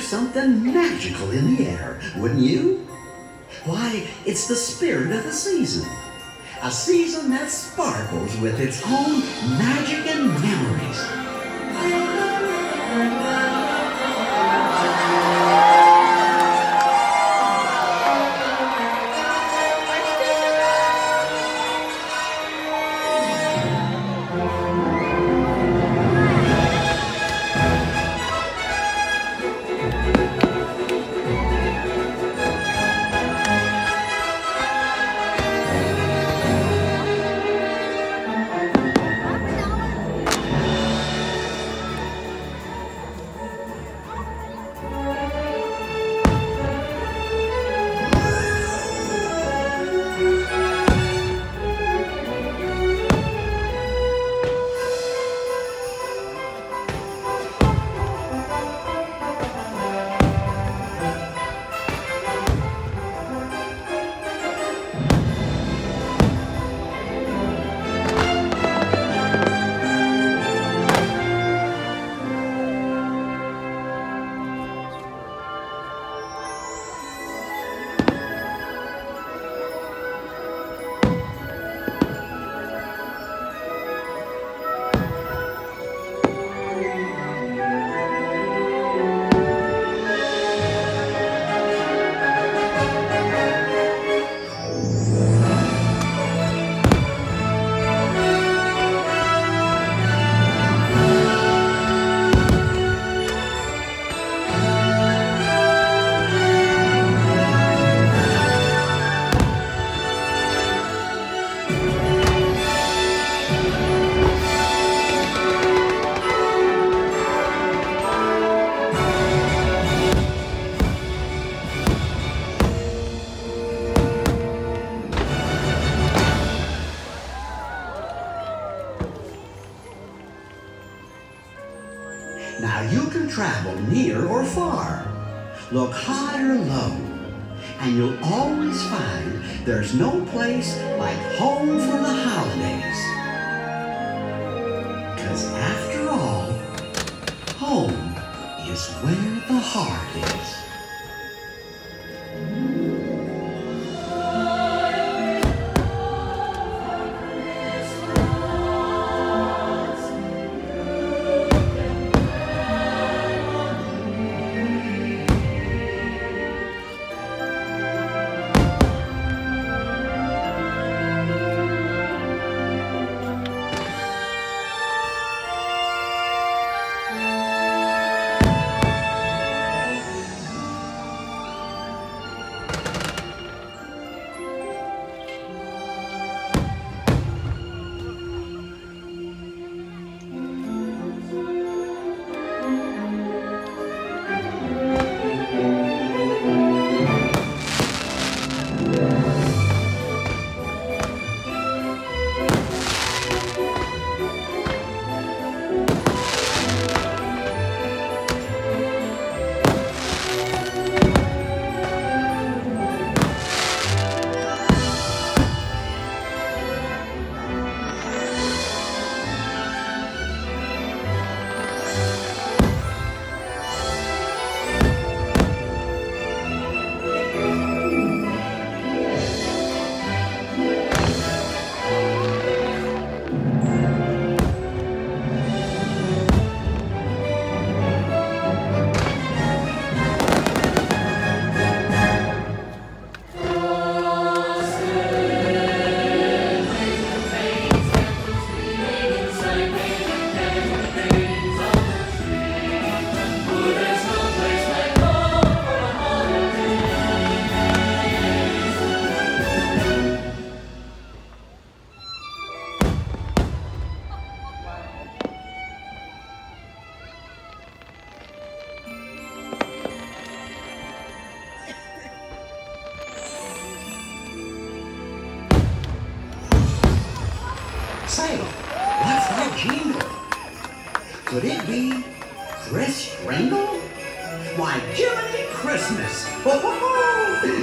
something magical in the air, wouldn't you? Why, it's the spirit of the season. A season that sparkles with its own magic and memories. Travel near or far, look high or low, and you'll always find there's no place like home for the holidays. Because after all, home is where the heart is. Could it be Kris Kringle? Why, Jiminy Christmas!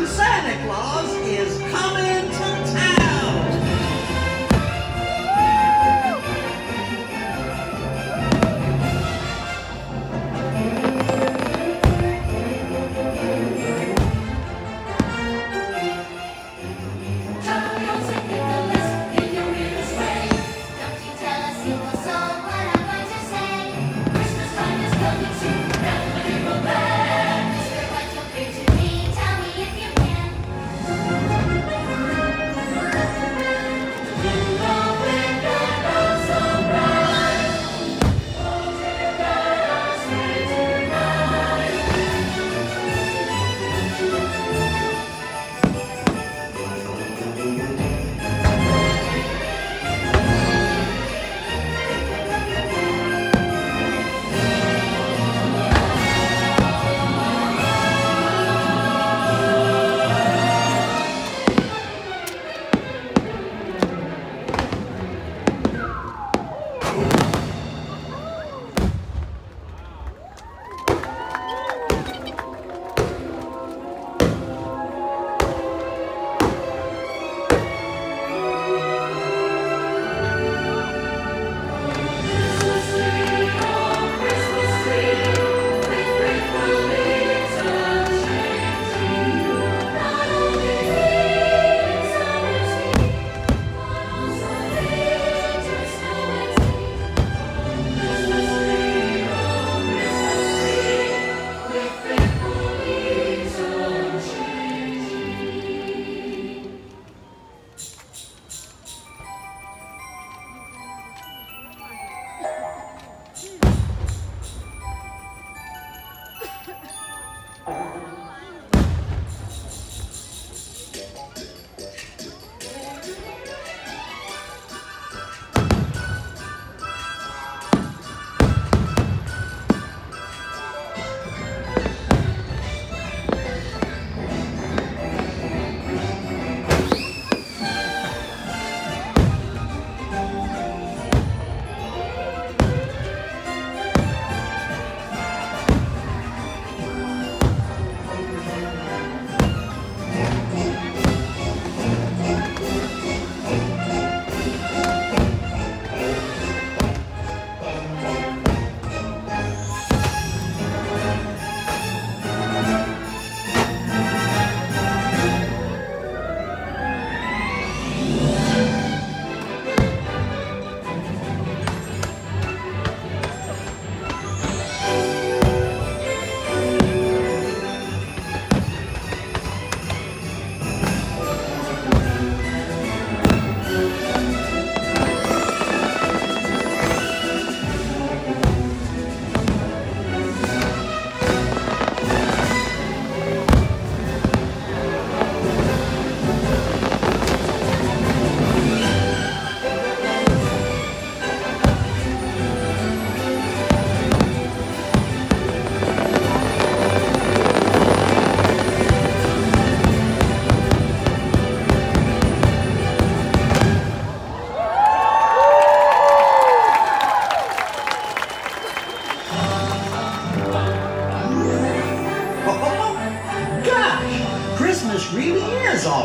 Santa Claus is coming to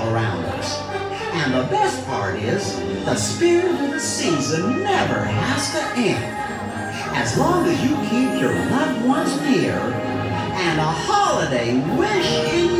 around us. And the best part is, the spirit of the season never has to end. As long as you keep your loved ones near and a holiday wish in